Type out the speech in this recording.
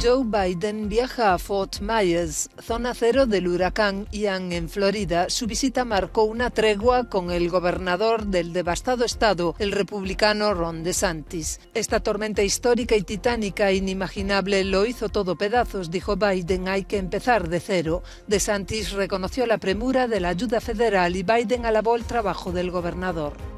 Joe Biden viaja a Fort Myers, zona cero del huracán Ian en Florida. Su visita marcó una tregua con el gobernador del devastado estado, el republicano Ron DeSantis. Esta tormenta histórica y titánica inimaginable lo hizo todo pedazos, dijo Biden. Hay que empezar de cero. DeSantis reconoció la premura de la ayuda federal y Biden alabó el trabajo del gobernador.